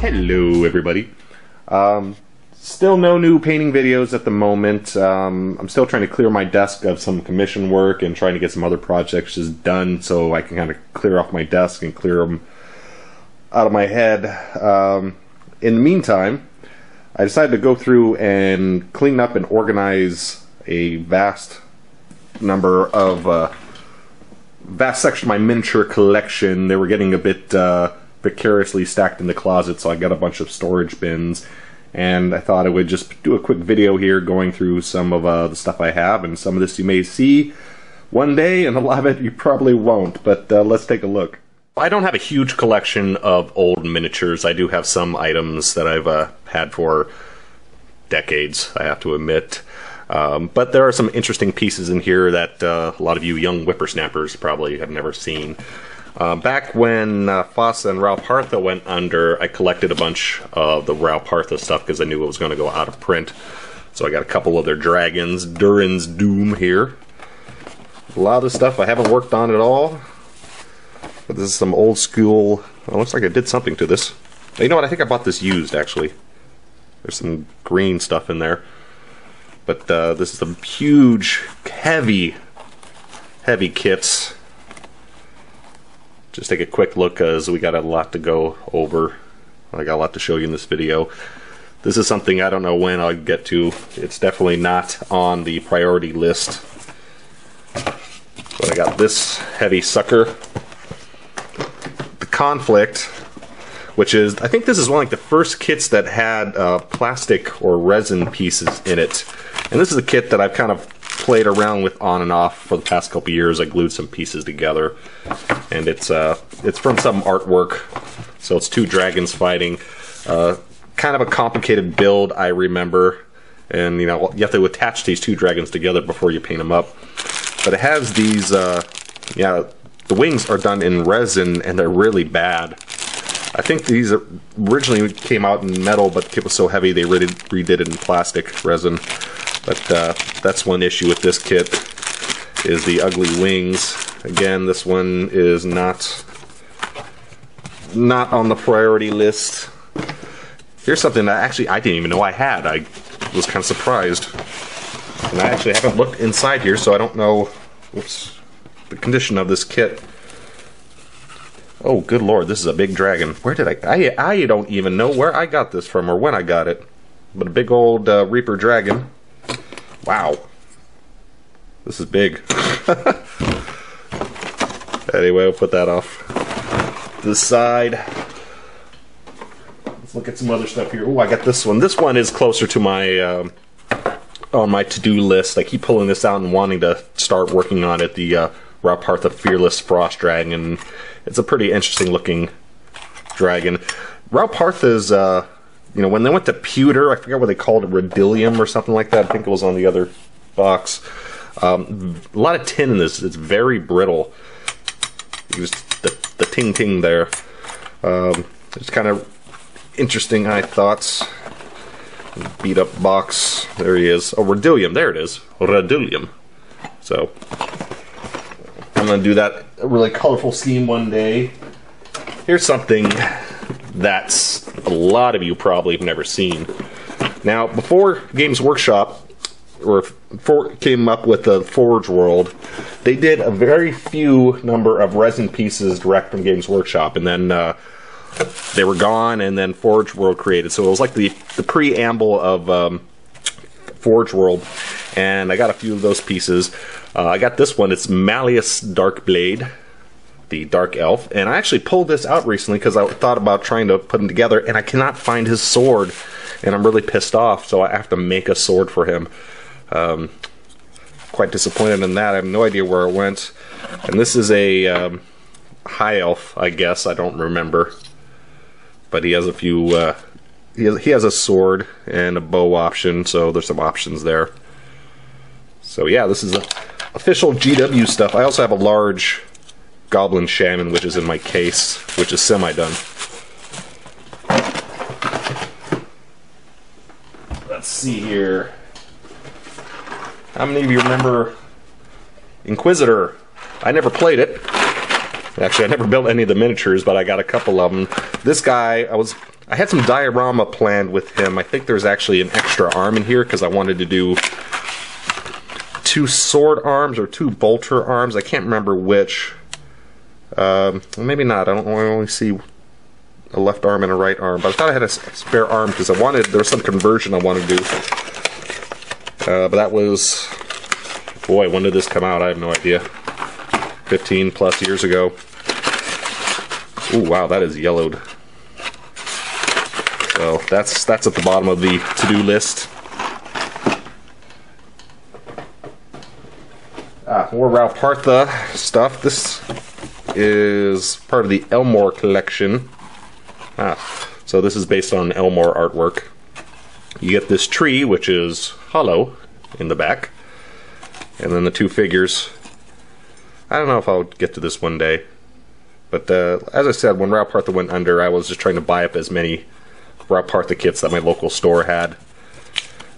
Hello, everybody. Um, still no new painting videos at the moment. Um, I'm still trying to clear my desk of some commission work and trying to get some other projects just done so I can kind of clear off my desk and clear them out of my head. Um, in the meantime, I decided to go through and clean up and organize a vast number of uh, vast section of my miniature collection. They were getting a bit uh, precariously stacked in the closet, so I got a bunch of storage bins. And I thought I would just do a quick video here going through some of uh, the stuff I have, and some of this you may see one day, and a lot of it you probably won't. But uh, let's take a look. I don't have a huge collection of old miniatures. I do have some items that I've uh, had for decades, I have to admit. Um, but there are some interesting pieces in here that uh, a lot of you young whippersnappers probably have never seen. Uh, back when uh, FASA and Ral Partha went under, I collected a bunch of the Ral Partha stuff because I knew it was going to go out of print. So I got a couple of their dragons, Durin's Doom here. A lot of stuff I haven't worked on at all. But this is some old school. Looks like I did something to this. You know what? I think I bought this used actually. There's some green stuff in there. But uh, this is some huge, heavy, heavy kits. Just take a quick look because we got a lot to go over. I got a lot to show you in this video. This is something I don't know when I'll get to. It's definitely not on the priority list. But I got this heavy sucker. The Conflict, which is, I think this is one of the first kits that had uh, plastic or resin pieces in it. And this is a kit that I've kind of played around with on and off for the past couple years. I glued some pieces together, and it's uh, it's from some artwork. So it's two dragons fighting. Uh, kind of a complicated build, I remember. And you know you have to attach these two dragons together before you paint them up. But it has these, uh, yeah, the wings are done in resin and they're really bad. I think these originally came out in metal, but it was so heavy they redid it in plastic resin. But uh, that's one issue with this kit is the ugly wings. Again, this one is not not on the priority list. Here's something that actually I didn't even know I had. I was kind of surprised. And I actually haven't looked inside here, so I don't know whoops, the condition of this kit. Oh, good lord, this is a big dragon. Where did I, I... I don't even know where I got this from or when I got it. But a big old uh, Reaper dragon. Wow. This is big. anyway, we'll put that off to the side. Let's look at some other stuff here. Oh, I got this one. This one is closer to my um, on my to-do list. I keep pulling this out and wanting to start working on it. The uh, Ral Partha Fearless Frost Dragon. It's a pretty interesting looking dragon. Ral Partha's uh, you know, when they went to pewter, I forget what they called it, rhodium or something like that. I think it was on the other box. Um, a lot of tin in this. It's very brittle. Use the, the ting ting there. Um, it's kind of interesting, I thought. Beat up box. There he is. Oh, rhodium. There it is. Rhodium. So, I'm to do that really colorful scheme one day. Here's something that's a lot of you probably have never seen. Now, before Games Workshop or for, came up with the Forge World, they did a very few number of resin pieces direct from Games Workshop, and then uh, they were gone, and then Forge World created. So it was like the the preamble of um, Forge World, and I got a few of those pieces. Uh, I got this one. It's Malus Darkblade the Dark Elf, and I actually pulled this out recently because I thought about trying to put him together, and I cannot find his sword, and I'm really pissed off, so I have to make a sword for him. Um, quite disappointed in that. I have no idea where it went. And this is a um, High Elf, I guess. I don't remember. But he has a few... Uh, he, has, he has a sword and a bow option, so there's some options there. So yeah, this is a official GW stuff. I also have a large Goblin Shaman, which is in my case, which is semi-done. Let's see here. How many of you remember Inquisitor? I never played it. Actually, I never built any of the miniatures, but I got a couple of them. This guy, I was I had some diorama planned with him. I think there's actually an extra arm in here because I wanted to do two sword arms or two bolter arms. I can't remember which. Um, maybe not. I don't I only see a left arm and a right arm. But I thought I had a spare arm because I wanted there was some conversion I wanted to do. Uh, but that was boy, when did this come out? I have no idea. 15 plus years ago. Ooh, wow, that is yellowed. So that's that's at the bottom of the to-do list. Ah, more Ral Partha stuff. This is part of the Elmore collection. Ah, so this is based on Elmore artwork. You get this tree, which is hollow in the back, and then the two figures. I don't know if I'll get to this one day, but uh, as I said, when Ral Partha went under, I was just trying to buy up as many Ral Partha kits that my local store had.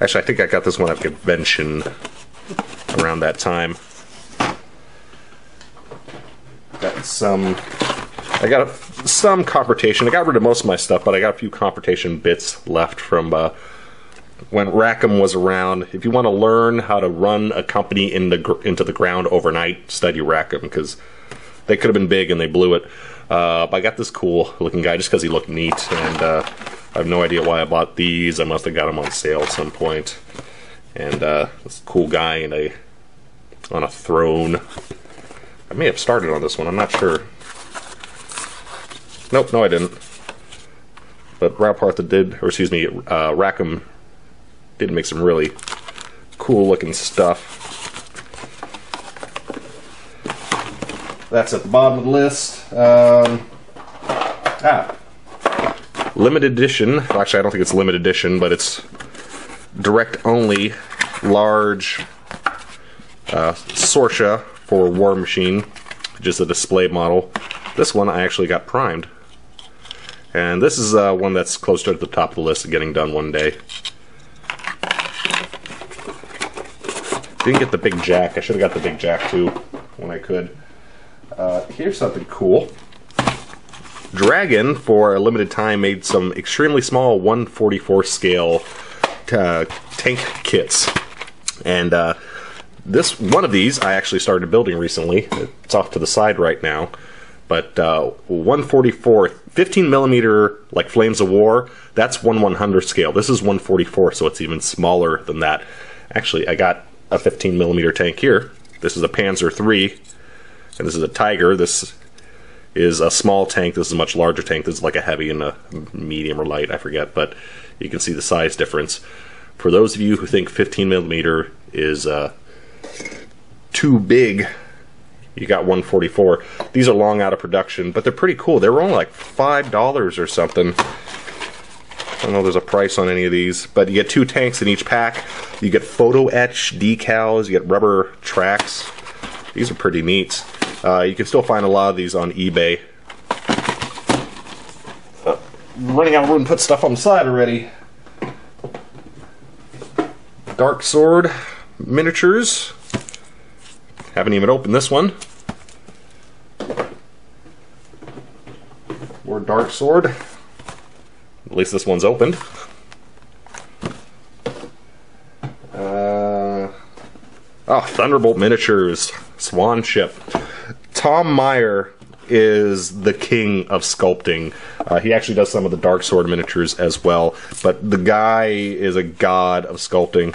Actually, I think I got this one at convention around that time. Got some. I got some confrontation. I got rid of most of my stuff, but I got a few confrontation bits left from uh, when Rackham was around. If you want to learn how to run a company in the into the ground overnight, study Rackham because they could have been big and they blew it. Uh, I got this cool looking guy just because he looked neat, and uh, I have no idea why I bought these. I must have got them on sale at some point. And uh, this cool guy in a on a throne. I may have started on this one, I'm not sure. Nope, no I didn't. But Ral Partha did, or excuse me, uh, Rackham did make some really cool looking stuff. That's at the bottom of the list. Um, ah, limited edition. Actually, I don't think it's limited edition, but it's direct only large uh, Sorscha for War Machine, just a display model. This one I actually got primed. And this is uh, one that's close to the top of the list of getting done one day. Didn't get the big jack. I should have got the big jack too when I could. Uh, here's something cool. Dragon, for a limited time, made some extremely small 144 scale uh, tank kits. And uh, this one of these I actually started building recently. It's off to the side right now. But uh, 144, 15 millimeter, like Flames of War, that's 1 100 scale. This is 144, so it's even smaller than that. Actually, I got a 15 millimeter tank here. This is a Panzer III, and this is a Tiger. This is a small tank. This is a much larger tank. This is like a heavy and a medium or light, I forget, but you can see the size difference. For those of you who think 15 millimeter is uh, too big. You got 144. These are long out of production, but they're pretty cool. They were only like $5 or something. I don't know there's a price on any of these, but you get two tanks in each pack. You get photo etch decals, you get rubber tracks. These are pretty neat. Uh, you can still find a lot of these on eBay. Uh, running out of room to put stuff on the side already. Dark Sword miniatures. Haven't even opened this one. Or Dark Sword. At least this one's opened. Uh, oh, Thunderbolt Miniatures. Swan Ship. Tom Meier is the king of sculpting. Uh, he actually does some of the Dark Sword miniatures as well, but the guy is a god of sculpting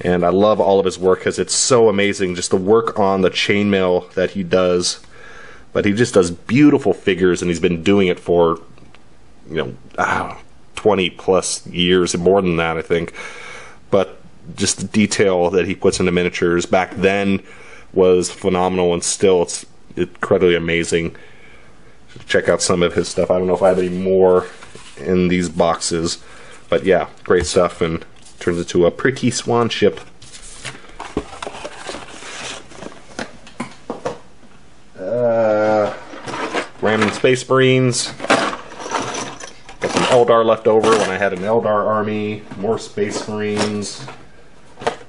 and I love all of his work because it's so amazing. Just the work on the chainmail that he does, but he just does beautiful figures, and he's been doing it for you know ah, 20 plus years, more than that, I think. But just the detail that he puts into miniatures back then was phenomenal, and still it's incredibly amazing. Check out some of his stuff. I don't know if I have any more in these boxes, but yeah, great stuff and Turns into a pretty swan ship. Uh, Space Marines. Got some Eldar left over when I had an Eldar army. More Space Marines.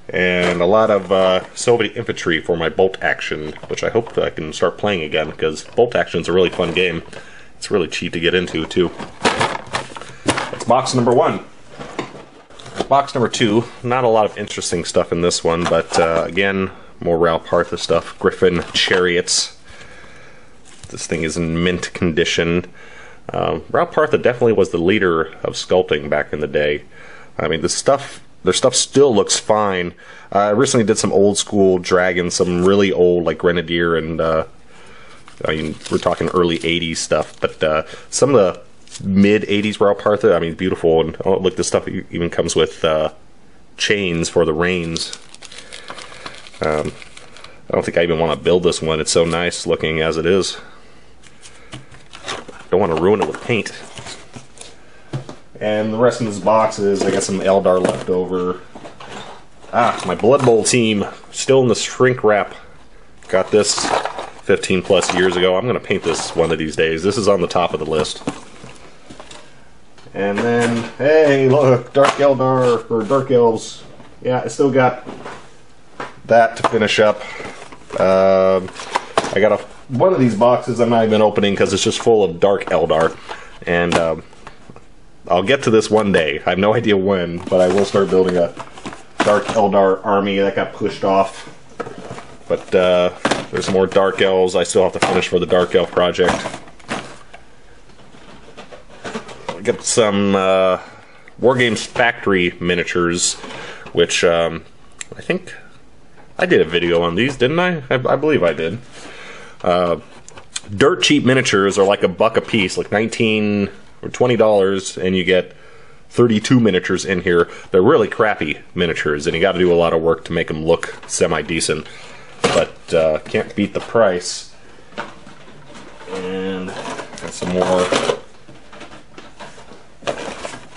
And a lot of uh, Soviet infantry for my bolt action, which I hope I can start playing again because bolt action is a really fun game. It's really cheap to get into too. That's box number one. Box number two. Not a lot of interesting stuff in this one, but uh, again, more Ral Partha stuff. Griffin Chariots. This thing is in mint condition. Um, Ral Partha definitely was the leader of sculpting back in the day. I mean, the stuff, their stuff still looks fine. Uh, I recently did some old school dragons, some really old like Grenadier and uh, I mean, we're talking early 80s stuff, but uh, some of the mid 80s Ral Partha, I mean, beautiful. And oh, look, this stuff even comes with uh, chains for the reins. Um, I don't think I even want to build this one. It's so nice looking as it is. Don't want to ruin it with paint. And the rest of this box is, I got some Eldar left over. Ah, my Blood Bowl team, still in the shrink wrap. Got this 15 plus years ago. I'm going to paint this one of these days. This is on the top of the list. And then, hey, look, Dark Eldar, or Dark Elves. Yeah, I still got that to finish up. Um, I got a one of these boxes I'm not even opening because it's just full of Dark Eldar. And um, I'll get to this one day. I have no idea when, but I will start building a Dark Eldar army that got pushed off. But uh, there's more Dark Elves I still have to finish for the Dark Elf project. Got some uh, Wargames Factory miniatures, which um, I think I did a video on these, didn't I? I, I believe I did. Uh, dirt cheap miniatures are like a buck a piece, like 19 or $20, and you get 32 miniatures in here. They're really crappy miniatures, and you got to do a lot of work to make them look semi decent. But uh, can't beat the price. And got some more.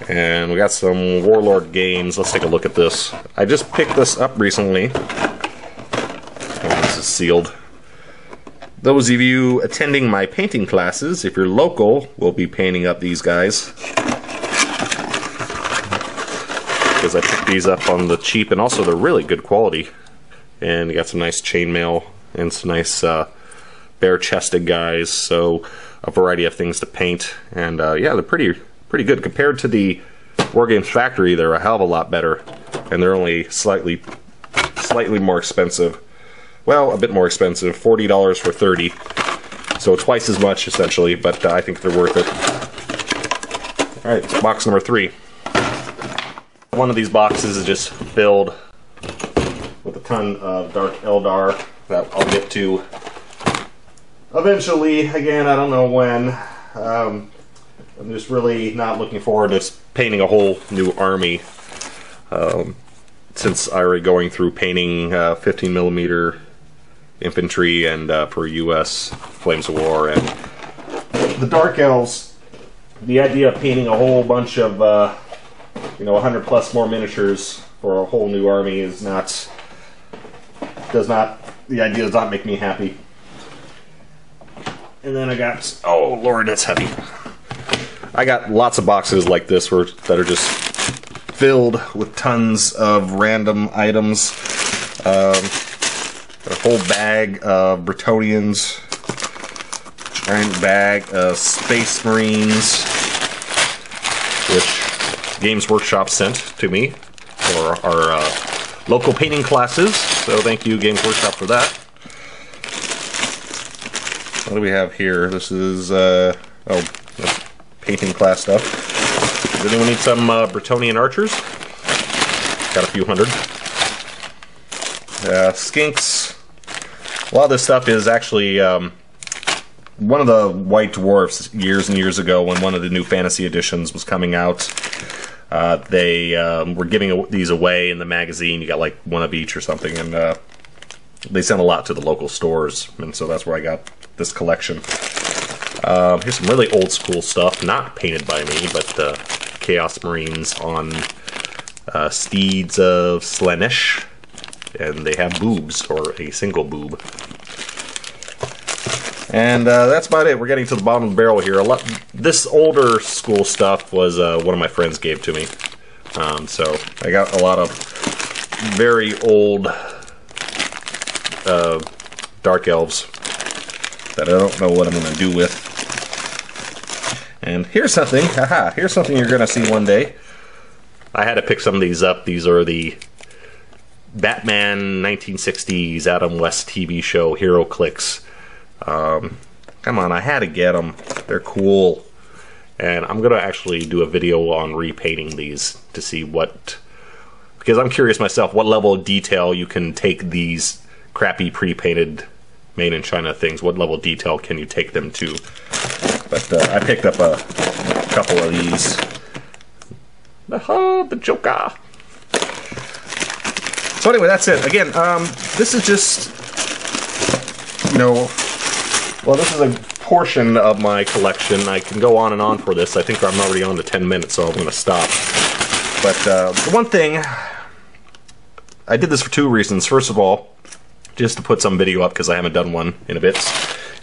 And we got some Warlord games. Let's take a look at this. I just picked this up recently. Oh, this is sealed. Those of you attending my painting classes, if you're local, will be painting up these guys. Because I picked these up on the cheap, and also they're really good quality. And you got some nice chainmail and some nice uh, bare-chested guys, so a variety of things to paint. And uh, yeah, they're pretty pretty good compared to the Wargames Factory. They're a hell of a lot better, and they're only slightly slightly more expensive well, a bit more expensive, $40 for 30. So twice as much, essentially, but uh, I think they're worth it. Alright, box number three. One of these boxes is just filled with a ton of Dark Eldar that I'll get to eventually. Again, I don't know when. Um, I'm just really not looking forward to painting a whole new army. Um, since I already going through painting uh, 15 millimeter infantry and uh, for U.S. Flames of War and the Dark Elves. The idea of painting a whole bunch of uh, you know 100 plus more miniatures for a whole new army is not does not the idea does not make me happy. And then I got oh lord that's heavy. I got lots of boxes like this where that are just filled with tons of random items. Um, a whole bag of Bretonnians, giant bag of Space Marines, which Games Workshop sent to me for our uh, local painting classes. So thank you, Games Workshop, for that. What do we have here? This is uh, oh, painting class stuff. Does anyone need some uh, Bretonnian archers? Got a few hundred. Uh, skinks, a lot of this stuff is actually um, one of the White Dwarfs years and years ago when one of the new fantasy editions was coming out. Uh, they um, were giving these away in the magazine. You got like one of each or something, and uh, they sent a lot to the local stores, and so that's where I got this collection. Uh, here's some really old school stuff, not painted by me, but uh, Chaos Marines on uh, steeds of Slaanesh and they have boobs, or a single boob. And uh, that's about it. We're getting to the bottom of the barrel here. A lot. This older school stuff was uh, one of my friends gave to me. Um, so I got a lot of very old uh, dark elves that I don't know what I'm going to do with. And here's something, haha, here's something you're gonna see one day. I had to pick some of these up. These are the Batman 1960s Adam West TV show HeroClix. Um, come on, I had to get them. They're cool. And I'm gonna actually do a video on repainting these to see what, because I'm curious myself, what level of detail you can take these crappy pre-painted made in China things. What level of detail can you take them to? But uh, I picked up a couple of these. Aha, the Joker. So anyway, that's it. Again, um, this is just, you know, well, this is a portion of my collection. I can go on and on for this. I think I'm already on to 10 minutes, so I'm going to stop. But uh, the one thing, I did this for two reasons. First of all, just to put some video up because I haven't done one in a bit,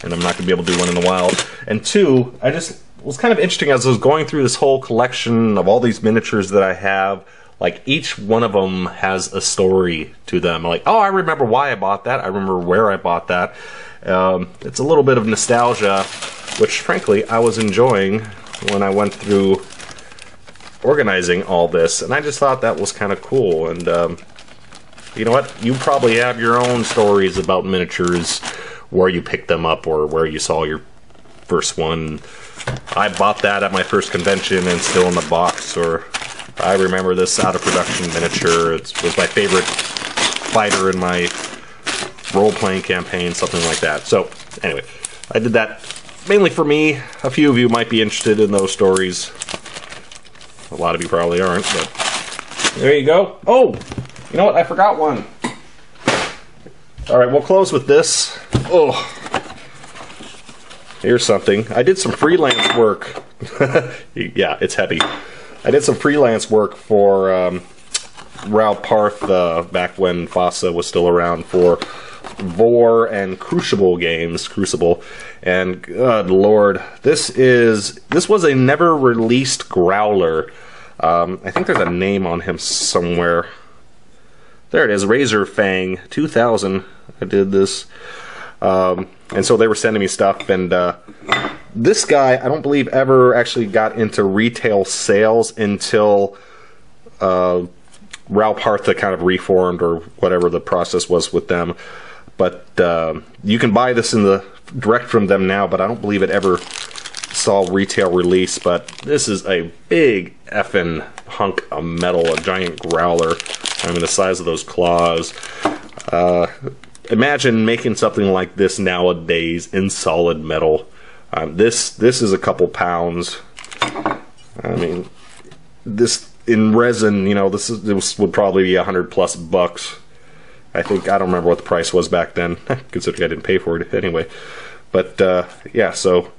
and I'm not going to be able to do one in a while. And two, I just was kind of interesting as I was going through this whole collection of all these miniatures that I have. Like each one of them has a story to them. Like, oh, I remember why I bought that. I remember where I bought that. Um, it's a little bit of nostalgia, which frankly I was enjoying when I went through organizing all this, and I just thought that was kind of cool. And um, you know what? You probably have your own stories about miniatures, where you picked them up or where you saw your first one. I bought that at my first convention and still in the box, or I remember this out of production miniature. It was my favorite fighter in my role-playing campaign, something like that. So, anyway, I did that mainly for me. A few of you might be interested in those stories. A lot of you probably aren't, but there you go. Oh, you know what? I forgot one. All right, we'll close with this. Oh, here's something. I did some freelance work. yeah, it's heavy. I did some freelance work for um, Parth uh, back when FASA was still around for Vor and Crucible games, Crucible, and good lord, this is this was a never released Growler. Um, I think there's a name on him somewhere. There it is, Razor Fang 2000. I did this. Um, and so they were sending me stuff, and uh, this guy, I don't believe, ever actually got into retail sales until uh, Ral Partha kind of reformed or whatever the process was with them. But uh, you can buy this in the direct from them now, but I don't believe it ever saw retail release. But this is a big effing hunk of metal, a giant growler. I mean, the size of those claws. Uh, imagine making something like this nowadays in solid metal. Um, this this is a couple pounds. I mean, this in resin, you know, this is this would probably be a hundred plus bucks. I think I don't remember what the price was back then, considering I didn't pay for it anyway. But uh, yeah, so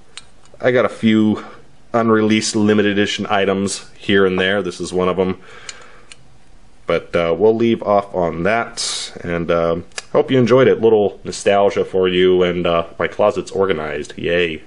I got a few unreleased limited edition items here and there. This is one of them. But uh, we'll leave off on that, and um, hope you enjoyed it. Little nostalgia for you, and uh, my closet's organized. Yay.